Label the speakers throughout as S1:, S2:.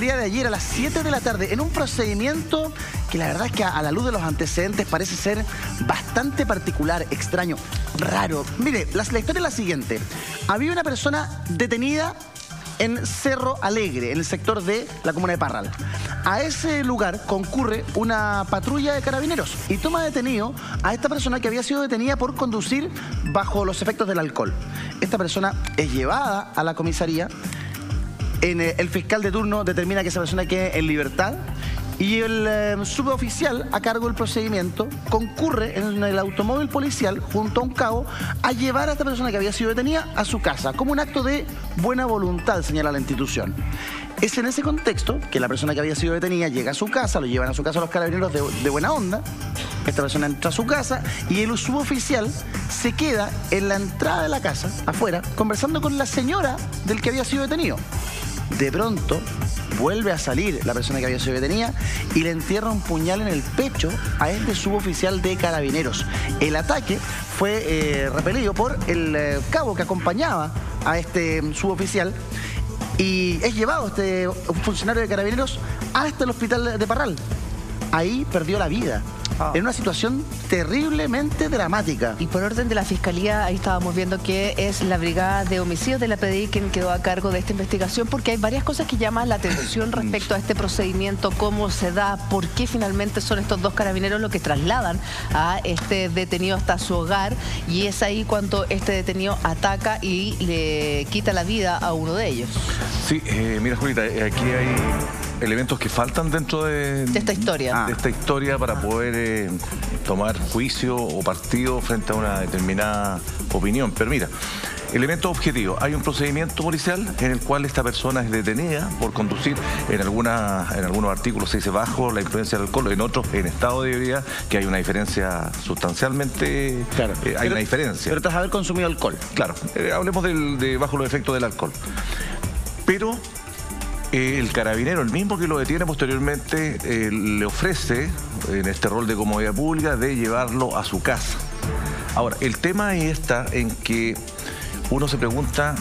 S1: el día de ayer a las 7 de la tarde en un procedimiento que la verdad es que a la luz de los antecedentes parece ser bastante particular, extraño, raro. Mire, la, la historia es la siguiente. Había una persona detenida en Cerro Alegre, en el sector de la comuna de Parral. A ese lugar concurre una patrulla de carabineros y toma detenido a esta persona que había sido detenida por conducir bajo los efectos del alcohol. Esta persona es llevada a la comisaría, eh, el fiscal de turno determina que esa persona quede en libertad y el eh, suboficial a cargo del procedimiento concurre en el automóvil policial junto a un cabo a llevar a esta persona que había sido detenida a su casa, como un acto de buena voluntad, señala la institución. Es en ese contexto que la persona que había sido detenida llega a su casa, lo llevan a su casa los carabineros de buena onda, esta persona entra a su casa y el suboficial se queda en la entrada de la casa, afuera, conversando con la señora del que había sido detenido. De pronto, vuelve a salir la persona que había sido detenida y le entierra un puñal en el pecho a este suboficial de carabineros. El ataque fue eh, repelido por el eh, cabo que acompañaba a este suboficial y es llevado este funcionario de carabineros hasta el hospital de Parral. Ahí perdió la vida.
S2: Ah.
S1: En una situación terriblemente dramática.
S2: Y por orden de la Fiscalía, ahí estábamos viendo que es la Brigada de Homicidios de la PDI quien quedó a cargo de esta investigación, porque hay varias cosas que llaman la atención respecto a este procedimiento, cómo se da, por qué finalmente son estos dos carabineros los que trasladan a este detenido hasta su hogar, y es ahí cuando este detenido ataca y le quita la vida a uno de ellos.
S3: Sí, eh, mira Julita, eh, aquí hay elementos que faltan dentro de,
S2: De esta historia.
S3: de esta historia para poder eh, tomar juicio o partido frente a una determinada opinión. Pero mira, elemento objetivo. Hay un procedimiento policial en el cual esta persona es detenida por conducir en, alguna, en algunos artículos se dice bajo la influencia del alcohol, en otros en estado de ebriedad, que hay una diferencia sustancialmente...
S1: Claro.
S3: eh, hay
S1: Pero-
S3: una diferencia.
S1: Pero tras haber consumido alcohol.
S3: Claro, eh, hablemos del- de bajo los efectos del alcohol. Pero el carabinero, el mismo que lo detiene posteriormente, eh, le ofrece, en este rol de comodidad pública, de llevarlo a su casa. Ahora, el tema está en que uno se pregunta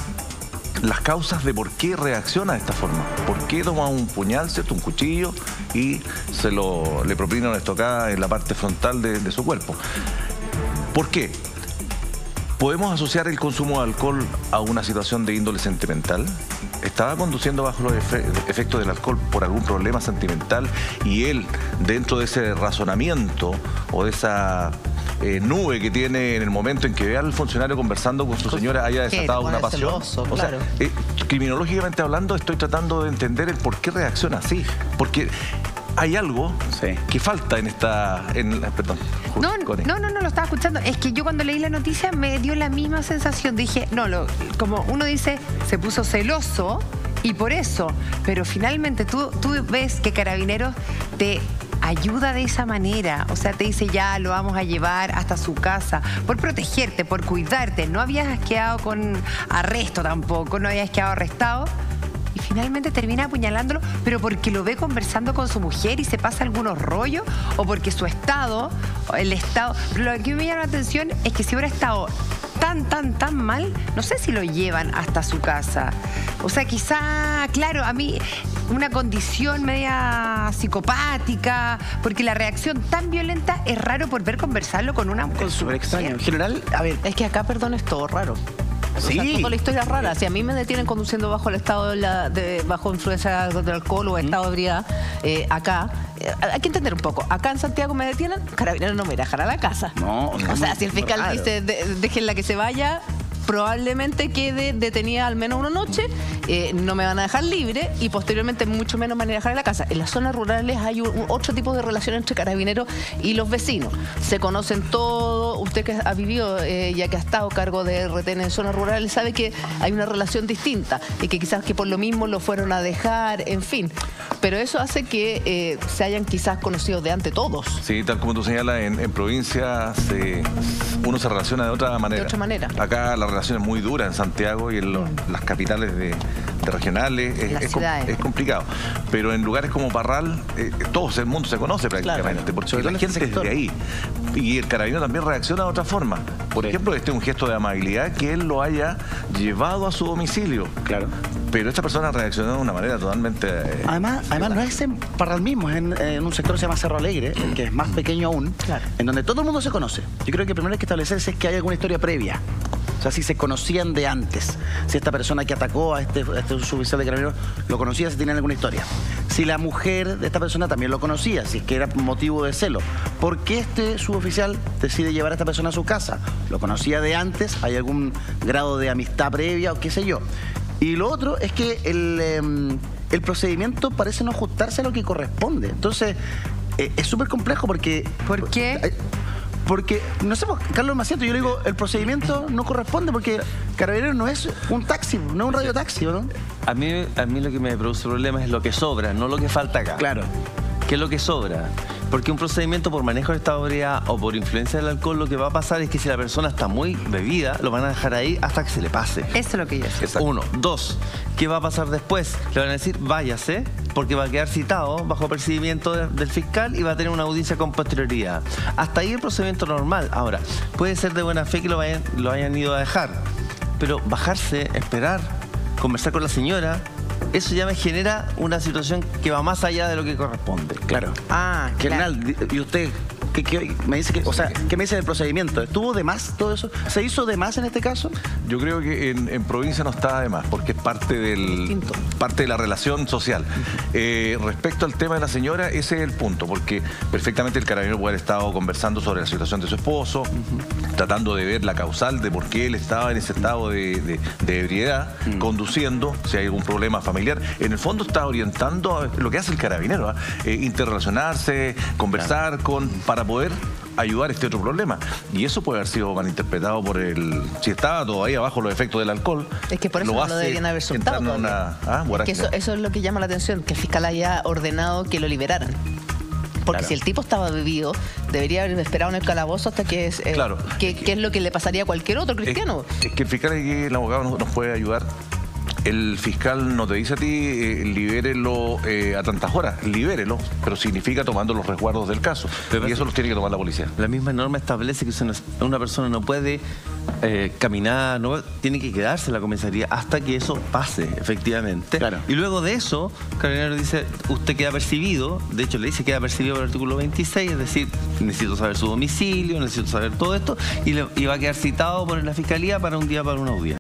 S3: las causas de por qué reacciona de esta forma. ¿Por qué toma un puñal, ¿cierto? un cuchillo y se lo, le propina una estocada en la parte frontal de su cuerpo? ¿Por qué? ¿Podemos asociar el consumo de alcohol a una situación de índole sentimental? ¿Estaba conduciendo bajo los efe- efectos del alcohol por algún problema sentimental y él, dentro de ese razonamiento o de esa eh, nube que tiene en el momento en que ve al funcionario conversando con su señora, haya desatado una pasión? o sea, eh, criminológicamente hablando, estoy tratando de entender el por qué reacciona así. Porque hay algo
S1: Sí.
S3: que falta en esta... En, la- perdón.
S4: No, no, no, no, lo estaba escuchando. Es que yo cuando leí la noticia me dio la misma sensación. Dije, no, lo, como uno dice, se puso celoso y por eso. Pero finalmente tú, tú ves que Carabineros te ayuda de esa manera. O sea, te dice, ya lo vamos a llevar hasta su casa por protegerte, por cuidarte. No habías quedado con arresto tampoco, no habías quedado arrestado. Y finalmente termina apuñalándolo, pero porque lo ve conversando con su mujer y se pasa algunos rollos, o porque su estado, o el estado. Lo que me llama la atención es que si hubiera estado tan, tan, tan mal, no sé si lo llevan hasta su casa. O sea, quizá, claro, a mí una condición media psicopática, porque la reacción tan violenta es raro por ver conversarlo con una
S1: Es súper extraño. En general, a ver,
S2: Es que acá, perdón, es todo raro.
S1: Sí.
S2: toda la historia rara. Si a mí me detienen conduciendo bajo el estado de, la- de- bajo influencia del alcohol o estado de ebriedad, eh, acá, eh, hay que entender un poco. Acá en Santiago me detienen, carabineros no me dejan a la casa.
S1: No,
S2: O sea, si el fiscal
S1: claro.
S2: dice de- déjenla que se vaya, probablemente quede detenida al menos una noche, eh, no me van a dejar libre y posteriormente mucho menos me van a dejar en la casa. En las zonas rurales hay un- un otro tipo de relación entre carabineros y los vecinos. Se conocen todos, usted que ha vivido, eh, ya que ha estado a cargo de retén en zonas rurales, sabe que hay una relación distinta y que quizás que por lo mismo lo fueron a dejar, en fin. Pero eso hace que eh, se hayan quizás conocido de antes todos.
S3: Sí, tal como tú señalas, en, en provincia se- uno se relaciona de otra manera.
S2: De otra manera.
S3: Acá la relación es muy dura en Santiago y en lo- las capitales de, de regionales es, es com- es complicado. Pero en lugares como Parral, eh, todo el mundo se conoce prácticamente,
S2: Claro.
S3: porque la gente es de ahí. Y el carabinero también reacciona de otra forma. Por
S1: Sí.
S3: ejemplo, este es un gesto de amabilidad que él lo haya llevado a su domicilio.
S1: Claro.
S3: Pero esta persona reaccionó de una manera totalmente... eh,
S1: Además, además no es en Parral mismo, es en, en un sector que se llama Cerro Alegre, que es más pequeño aún,
S2: Claro.
S1: en donde todo el mundo se conoce. Yo creo que primero hay que establecer si es que hay alguna historia previa. O sea, si se conocían de antes. Si esta persona que atacó a este, a este suboficial de carabineros lo conocía, si tenían alguna historia. Si la mujer de esta persona también lo conocía, si es que era motivo de celo. ¿Por qué este suboficial decide llevar a esta persona a su casa? ¿Lo conocía de antes? ¿Hay algún grado de amistad previa o qué sé yo? Y lo otro es que el, em, el procedimiento parece no ajustarse a lo que corresponde. Entonces, eh, es súper complejo porque...
S4: ¿Por qué?
S1: Porque, no sé, pues, Carlos Maciento, yo le digo, el procedimiento no corresponde porque Carabinero no es un taxi, no es un radiotaxi, ¿o ¿no?
S5: A mí, a mí lo que me produce problema es lo que sobra, no lo que falta acá.
S1: Claro.
S5: ¿Qué es lo que sobra? Porque un procedimiento por manejo de estado de ebriedad o por influencia del alcohol, lo que va a pasar es que si la persona está muy bebida, lo van a dejar ahí hasta que se le pase.
S4: Eso es lo que yo sé.
S5: Uno. Dos. ¿Qué va a pasar después? Le van a decir, váyase, porque va a quedar citado bajo percibimiento de- del fiscal y va a tener una audiencia con posterioridad. Hasta ahí el procedimiento normal. Ahora, puede ser de buena fe que lo, vayan, lo hayan ido a dejar, pero bajarse, esperar, conversar con la señora, eso ya me genera una situación que va más allá de lo que corresponde.
S1: Claro.
S4: Ah, claro.
S1: General, ¿y usted qué, qué- me dice que, o sea, qué me dice del procedimiento? ¿Estuvo de más todo eso? ¿Se hizo de más en este caso?
S3: Yo creo que en, en provincia no está de más, porque es parte, del,
S2: Distinto.
S3: parte de la relación social. Eh, respecto al tema de la señora, ese es el punto, porque perfectamente el carabinero puede haber estado conversando sobre la situación de su esposo, tratando de ver la causal de por qué él estaba en ese estado de, de- de ebriedad, conduciendo, si hay algún problema familiar. En el fondo está orientando a lo que hace el carabinero, ¿ah? Eh, interrelacionarse, conversar con para poder ayudar a este otro problema. Y eso puede haber sido malinterpretado por el... Si estaba todavía bajo los efectos del alcohol.
S2: Es que por eso no lo
S3: hace
S2: deberían haber soltado.
S3: una, ah,
S2: Es que eso, eso es lo que llama la atención, que el fiscal haya ordenado que lo liberaran. Porque
S3: Claro.
S2: si el tipo estaba bebido, debería haber esperado en el calabozo hasta que es, eh,
S3: Claro.
S2: que, que es lo que le pasaría a cualquier otro cristiano.
S3: Es, es que el fiscal y el abogado nos, nos puede ayudar. El fiscal no te dice a ti, eh, libérelo eh, a tantas horas, libérelo, pero significa tomando los resguardos del caso. Y eso los tiene que tomar la policía.
S5: La misma norma establece que una, una persona no puede eh, caminar, no tiene que quedarse en la comisaría hasta que eso pase, efectivamente.
S1: Claro.
S5: Y luego de eso, Carabinero dice, usted queda percibido, de hecho le dice queda percibido por el artículo 26, es decir, necesito saber su domicilio, necesito saber todo esto, y, le- y va a quedar citado por la fiscalía para un día para una audiencia.